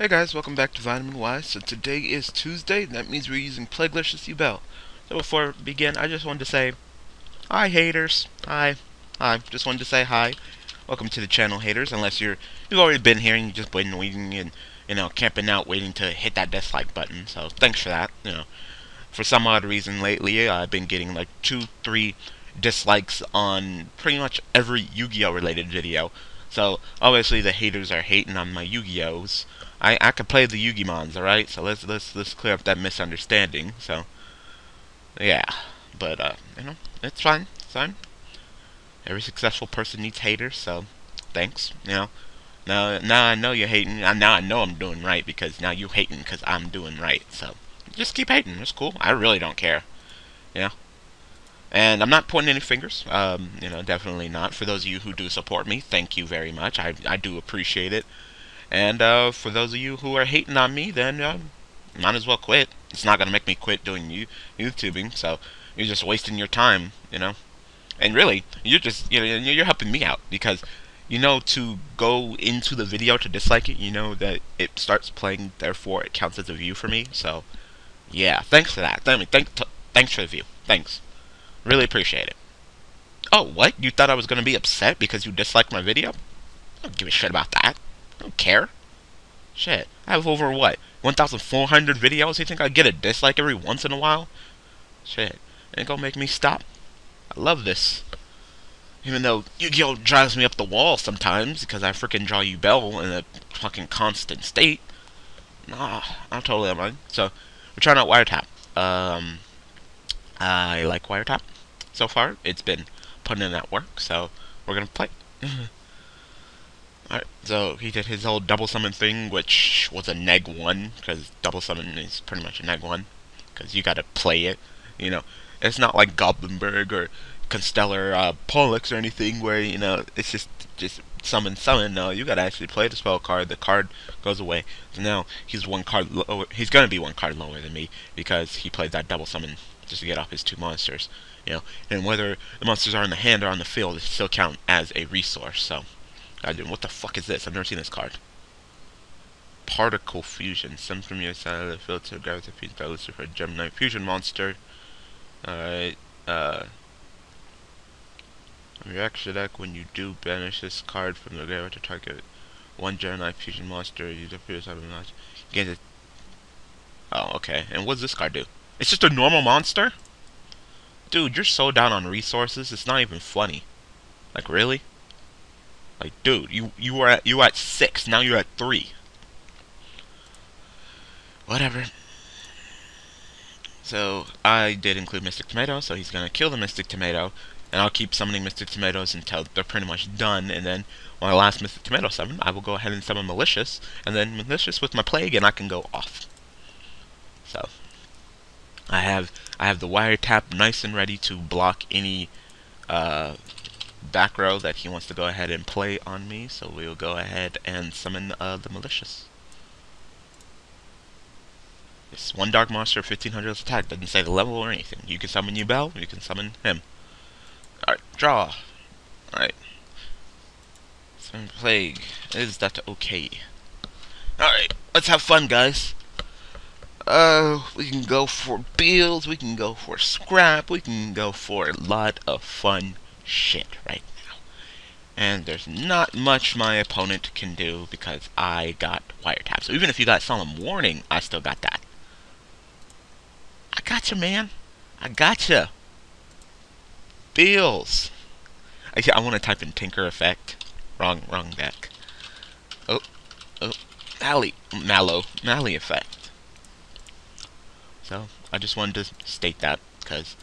Hey guys, welcome back to Vitamin Y. So today is Tuesday, and that means we're using Plaguelicious Yubel. So before we begin, I just wanted to say, hi haters, hi, hi, just wanted to say hi. Welcome to the channel, haters, unless you're, you've already been here and you're just waiting, waiting, and, you know, camping out, waiting to hit that dislike button. So thanks for that, you know. For some odd reason lately, I've been getting like two, three dislikes on pretty much every Yu-Gi-Oh! related video. So obviously the haters are hating on my Yu-Gi-Ohs. I I can play the Yu-Gi-Mons, alright? So let's let's let's clear up that misunderstanding. So yeah. But uh, you know, it's fine. It's fine. Every successful person needs haters, so thanks. You know. Now now I know you're hating. Now I know I'm doing right because now you hating because I'm doing right. So just keep hating. It's cool. I really don't care. You know. And I'm not pointing any fingers. Um, you know, definitely not. For those of you who do support me, thank you very much. I I do appreciate it. And uh, for those of you who are hating on me, then uh, might as well quit. It's not gonna make me quit doing you YouTubing, so you're just wasting your time, you know. And really, you're just you know you're helping me out because you know to go into the video to dislike it, you know that it starts playing, therefore it counts as a view for me. So yeah, thanks for that. Thank, thank, thanks for the view. Thanks. Really appreciate it. Oh, what? You thought I was gonna be upset because you disliked my video? I don't give a shit about that. I don't care. Shit. I have over, what, 1,400 videos? You think I'd get a dislike every once in a while? Shit. Ain't gonna make me stop. I love this. Even though Yu-Gi-Oh! drives me up the wall sometimes because I freaking draw Yubel in a fucking constant state. Nah, I'm totally mind. So, we're trying out Wiretap. Um, I like Wiretap so far. It's been putting in that work, so we're gonna play. Alright, so he did his whole double summon thing, which was a neg 1, because double summon is pretty much a neg 1, because you gotta play it, you know. It's not like Goblindbergh or Constellar uh, Pollux or anything where, you know, it's just just summon, summon. No, you gotta actually play the spell card, the card goes away. So now he's one card lower, he's gonna be one card lower than me, because he played that double summon just to get off his two monsters, you know. And whether the monsters are in the hand or on the field, it still count as a resource, so... I do. What the fuck is this? I've never seen this card. Particle Fusion. Send from your side of the field to Gravity Fuse by Lucifer Gemini Fusion Monster. Alright. Uh. Reaction deck when you do banish this card from the graveyard to target one Gemini Fusion Monster. You defeat out of the match. Get it. Oh, okay. And what does this card do? It's just a normal monster? Dude, you're so down on resources, it's not even funny. Like, really? Like, dude, you you were at you were at six. Now you're at three. Whatever. So I did include Mystic Tomato, so he's gonna kill the Mystic Tomato, and I'll keep summoning Mystic Tomatoes until they're pretty much done. And then when I last Mystic Tomato summon, I will go ahead and summon Malicious, and then Malicious with my Plague, and I can go off. So I have I have the wiretap nice and ready to block any uh, back row that he wants to go ahead and play on me, so we'll go ahead and summon uh, the Malicious. This one Dark Monster, 1500 attack, doesn't say the level or anything. You can summon Yubel, you can summon him. Alright, draw. Alright. Summon Plague. Is that okay? Alright, let's have fun, guys. Uh, we can go for bills, we can go for scrap, we can go for a lot of fun shit right now. And there's not much my opponent can do because I got wiretap. So even if you got solemn warning, I still got that. I got you, man. I got you. Bills. I, I want to type in Tinker Effect. Wrong, wrong deck. Oh, oh, Mally, Mallow, Mally Effect. So I just wanted to state that because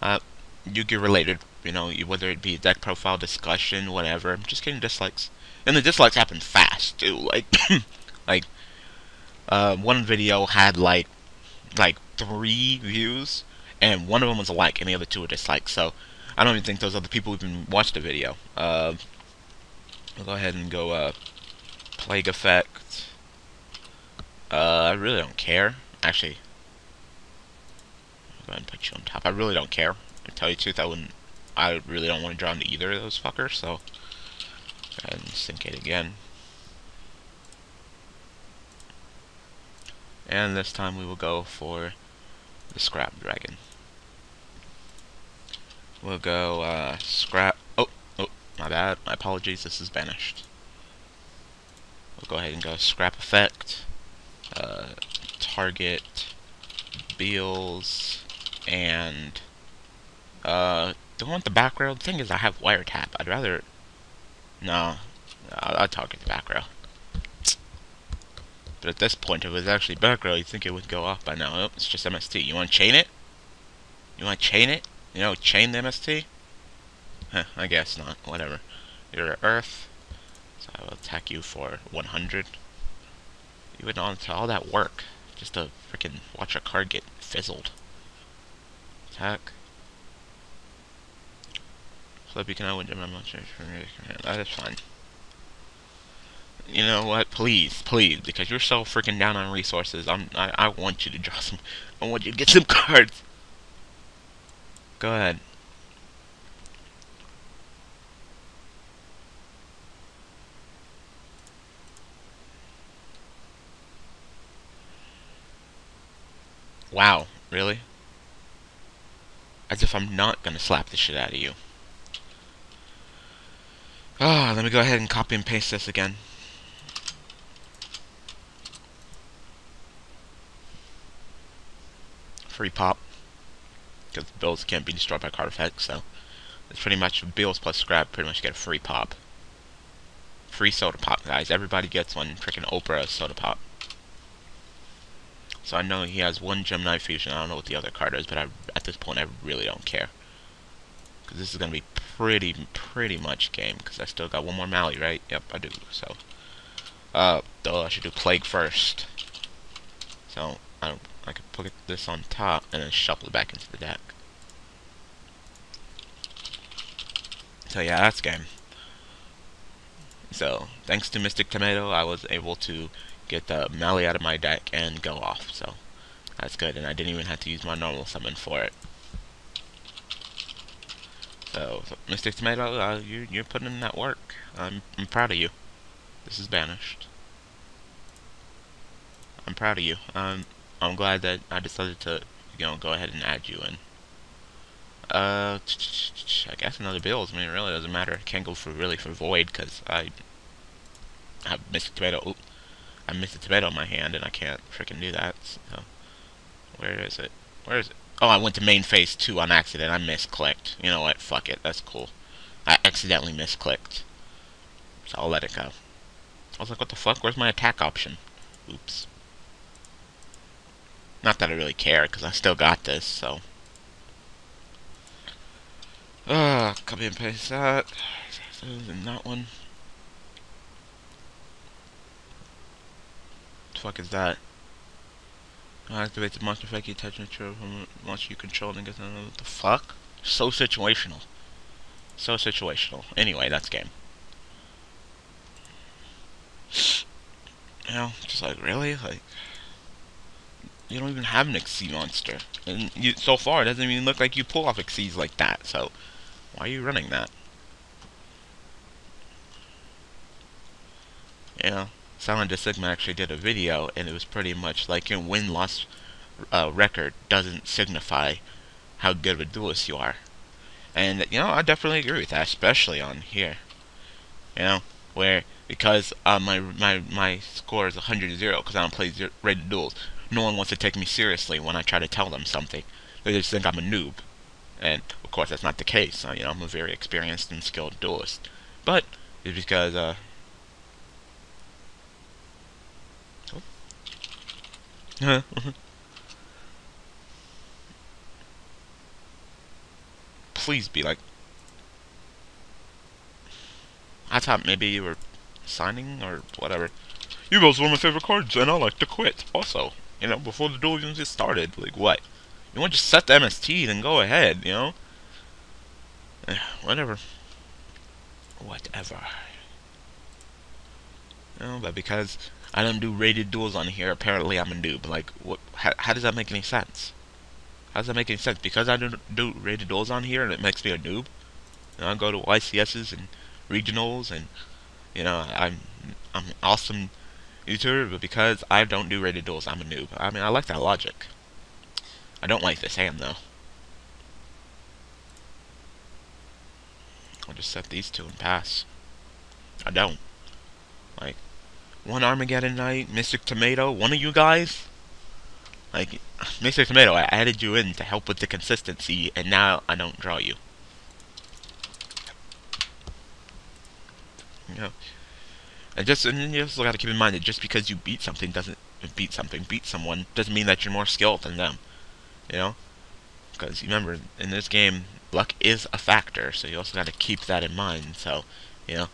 uh, Yu-Gi related you know, whether it be deck profile discussion, whatever. I'm just getting dislikes, and the dislikes happen fast too. Like, like, uh, one video had like, like three views, and one of them was a like, and the other two were dislikes. So, I don't even think those other people even watched the video. Uh, I'll go ahead and go, uh, plague effect. Uh, I really don't care. Actually, I'll go ahead and put you on top. I really don't care. To tell you the truth, I wouldn't I really don't want to draw into either of those fuckers, so go and sync it again. And this time we will go for the Scrap Dragon. We'll go uh, Scrap... Oh, oh, my bad. My apologies, this is banished. We'll go ahead and go Scrap Effect, uh, Target, Beelze, and... Uh, don't want the background. The thing is, I have wiretap. I'd rather... No, I'll, I'll target the back. But at this point, if it was actually back you'd think it would go off by now. Oh, it's just MST. You want to chain it? You want to chain it? You know, chain the MST? Huh, I guess not. Whatever. You're Earth, so I will attack you for 100. You went on to all that work just to freaking watch a card get fizzled. Attack. Flip, can I win That is fine. You know what? Please, please, because you're so freaking down on resources. I'm. I, I want you to draw some. I want you to get some cards. Go ahead. Wow, really? As if I'm not gonna slap the shit out of you. Ah, let me go ahead and copy and paste this again. free pop. Because bills can't be destroyed by card effects, so it's pretty much bills plus scrap pretty much get a free pop. Free soda pop, guys. Everybody gets one freaking Oprah soda pop. So I know he has one Gemini Fusion. I don't know what the other card is, but I, at this point I really don't care. Because this is going to be pretty, pretty much game. Because I still got one more Mally, right? Yep, I do. So, uh, though I should do Plague first. So, I I could put this on top and then shuffle it back into the deck. So yeah, that's game. So, thanks to Mystic Tomato, I was able to get the Mally out of my deck and go off, so that's good, and I didn't even have to use my normal summon for it. So, Mystic Tomato, uh, you, you're putting in that work. I'm, I'm proud of you. This is banished. I'm proud of you. Um, I'm glad that I decided to, you know, go ahead and add you in. Uh, I guess another build. I mean, it really doesn't matter. I can't go for really for void because I have Mystic Tomato. Oop, I missed a tomato in my hand and I can't freaking do that. So, where is it? Where is it? Oh, I went to main phase two on accident. I misclicked. You know what? Fuck it. That's cool. I accidentally misclicked. So I'll let it go. I was like, what the fuck? Where's my attack option? Oops. Not that I really care, because I still got this, so. Ah, copy and paste that. And that one. What the fuck is that? Activate the monster effect you touch nature from monster you control and get another. What the fuck? So situational. So situational. Anyway, that's game. You know, just like, really? Like you don't even have an Xyz monster. And you, so far, it doesn't even look like you pull off Xyz like that, so why are you running that? Yeah, Silent Sigma actually did a video, and it was pretty much like your win-loss uh, record doesn't signify how good of a duelist you are. And, you know, I definitely agree with that, especially on here. You know, where, because uh, my, my, my score is 100-0, because I don't play rated duels no one wants to take me seriously when I try to tell them something. They just think I'm a noob. And, of course, that's not the case. Uh, you know, I'm a very experienced and skilled duelist. But, it's because, uh... Please be like... I thought maybe you were signing or whatever. You one of my favorite cards, and I like to quit, also. You know, before the duel even just started. Like, what? You want to just set the MST, then go ahead, you know? Whatever. Whatever. You know, but because I don't do rated duels on here, apparently I'm a noob. Like, what? How, how does that make any sense? How does that make any sense? Because I don't do rated duels on here, and it makes me a noob. Know, I go to YCSs and regionals, and you know, I'm I'm an awesome YouTuber, but because I don't do rated duels, I'm a noob. I mean, I like that logic. I don't like this hand, though. I'll just set these two and pass. I don't. One Armageddon Knight, Mystic Tomato, one of you guys? Like, Mystic Tomato, I added you in to help with the consistency, and now I don't draw you. You know, and just and you also got to keep in mind that just because you beat something doesn't beat something beat someone doesn't mean that you're more skilled than them. You know, because remember in this game luck is a factor, so you also got to keep that in mind. So, you know,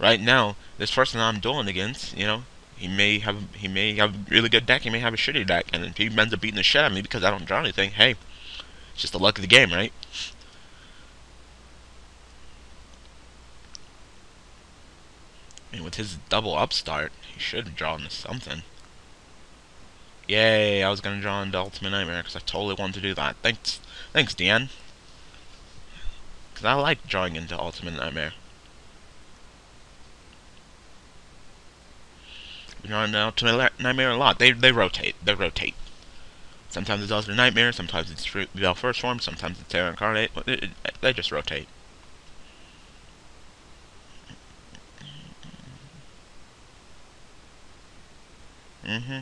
right now this person I'm dueling against, you know, he may have he may have a really good deck, he may have a shitty deck, and if he ends up beating the shit out of me because I don't draw anything, hey, it's just the luck of the game, right? And with his double upstart, he should have drawn something. Yay, I was going to draw into Ultimate Nightmare because I totally wanted to do that. Thanks, thanks, Dan. Because I like drawing into Ultimate Nightmare. Been drawing into Ultimate Nightmare a lot. They, they rotate. They rotate. Sometimes it's Ultimate Nightmare, sometimes it's Bell First Form, sometimes it's Terror Incarnate. They just rotate. Mm-hmm.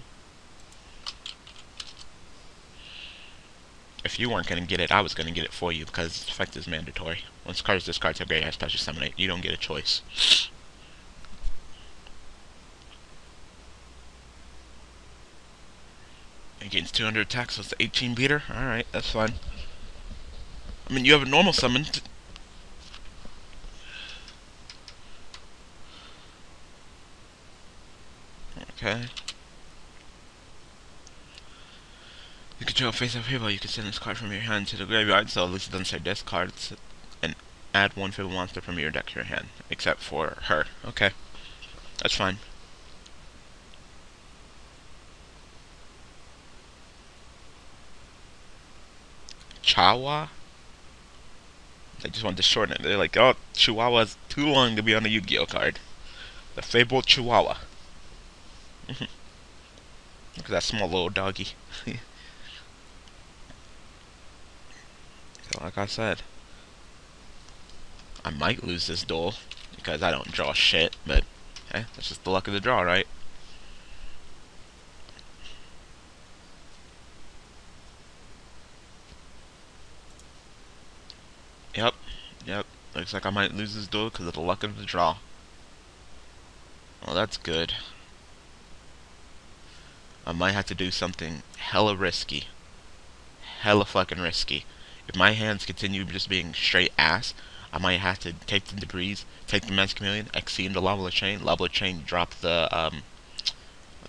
If you weren't going to get it, I was going to get it for you because effect is mandatory. Once cards discards have great has special summon it. You don't get a choice. Against 200 attacks, so it's 18 beater? Alright, that's fine. I mean, you have a normal summon. Okay. You can draw a face of hero, you can send this card from your hand to the graveyard, so at least it doesn't say discard, and add one favorite monster from your deck to your hand, except for her. Okay. That's fine. Chawa? They just want to shorten it. They're like, oh, Chihuahua's too long to be on a Yu-Gi-Oh card. The fabled Chihuahua. Look at that small little doggy. So like I said, I might lose this duel because I don't draw shit, but hey, that's just the luck of the draw, right? Yep, yep. Looks like I might lose this duel because of the luck of the draw. Well, that's good. I might have to do something hella risky. Hella fucking risky. If my hands continue just being straight ass, I might have to take the debris, take the Masked Chameleon, Exceed the Lava Chain, Lava Chain, drop the, um,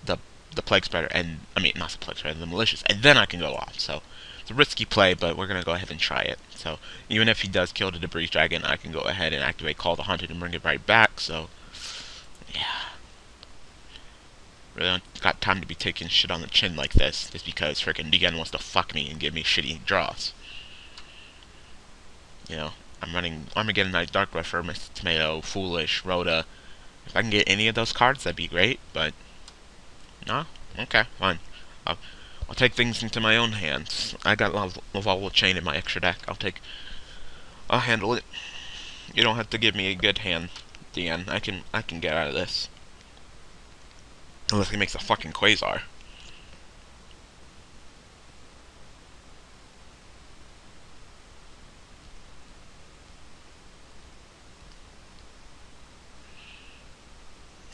the, the Plague Spreader, and, I mean, not the Plague Spreader, the Malicious, and then I can go off, so, it's a risky play, but we're gonna go ahead and try it, so, even if he does kill the Debris Dragon, I can go ahead and activate Call the Haunted and bring it right back, so, yeah. Really don't got time to be taking shit on the chin like this, just because frickin' DN wants to fuck me and give me shitty draws. You know, I'm running Armageddon Knight, Dark Grepher, Mr. Tomato, Foolish, Rhoda. If I can get any of those cards, that'd be great, but... No? Okay, fine. I'll, I'll take things into my own hands. I got Lavalval Chain in my extra deck. I'll take... I'll handle it. You don't have to give me a good hand, DN. I can, I can get out of this. Unless he makes a fucking Quasar.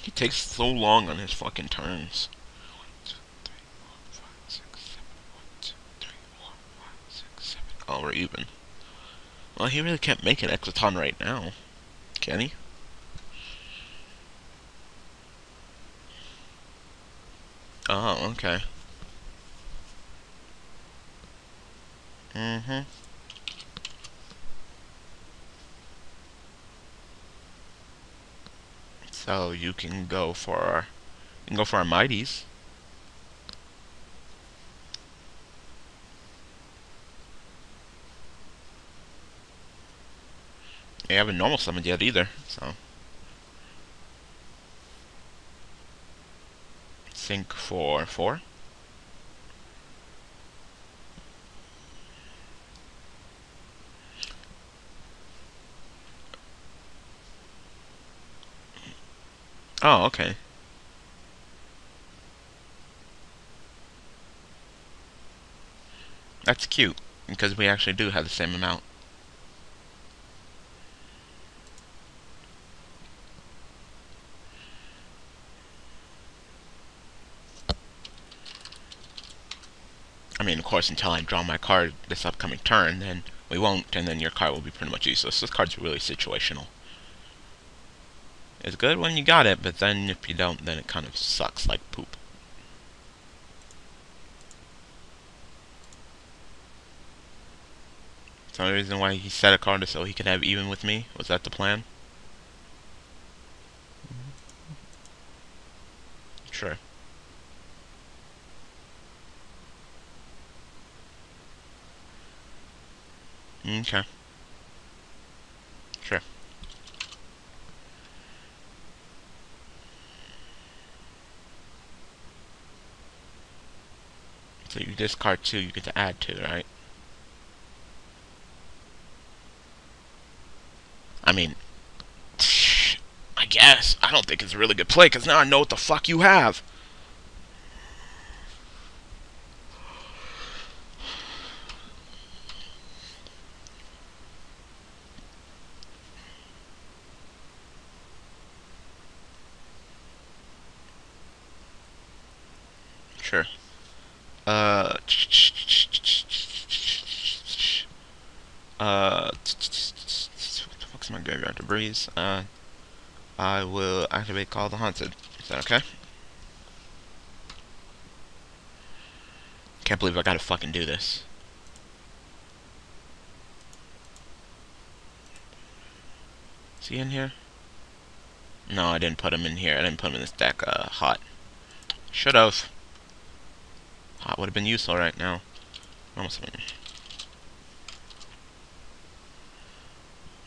He takes so long on his fucking turns. Oh, we're even. Well, he really can't make an Exciton right now. Can he? Oh, okay. Mm-hmm. So you can go for you can go for our mighties. You haven't normal summoned yet either, so. think for four. Oh, okay. That's cute, because we actually do have the same amount. Course, until I draw my card this upcoming turn, then we won't, and then your card will be pretty much useless. This card's really situational. It's good when you got it, but then if you don't, then it kind of sucks like poop. So, the only reason why he set a card is so he could have even with me. Was that the plan? Mm-hmm. Sure. Okay. Sure. So you discard two, you get to add two, right? I mean, I guess. I don't think it's a really good play, because now I know what the fuck you have. Sure. Uh... Uh my graveyard debris. Uh, I will activate Call the Haunted. Is that okay? Can't believe I gotta fucking do this. Is he in here? No, I didn't put him in here. I didn't put him in this deck. Uh, hot. Should've. Hot would have been useful right now. Almost.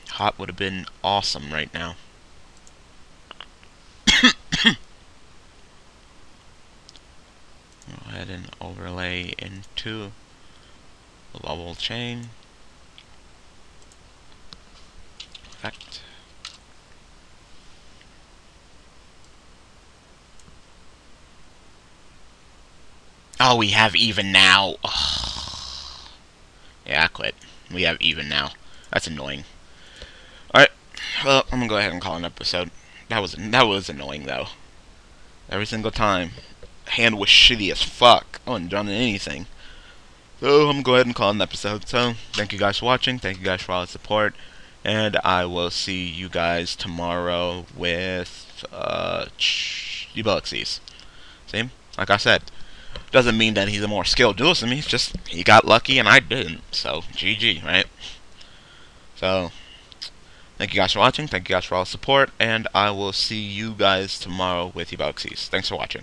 Hot would have been awesome right now. Go ahead and overlay into the bubble chain. Effect. Oh, we have even now. Oh. Yeah, I quit. We have even now. That's annoying. Alright, well, I'm gonna go ahead and call an episode. That was that was annoying though. Every single time. Hand was shitty as fuck. I wasn't done anything. So I'm gonna go ahead and call an episode. So thank you guys for watching. Thank you guys for all the support. And I will see you guys tomorrow with uh. See? Like I said. Doesn't mean that he's a more skilled duelist than me, it's just he got lucky and I didn't. So GG, right? So Thank you guys for watching. Thank you guys for all the support. And I will see you guys tomorrow with Evoxies. Thanks for watching.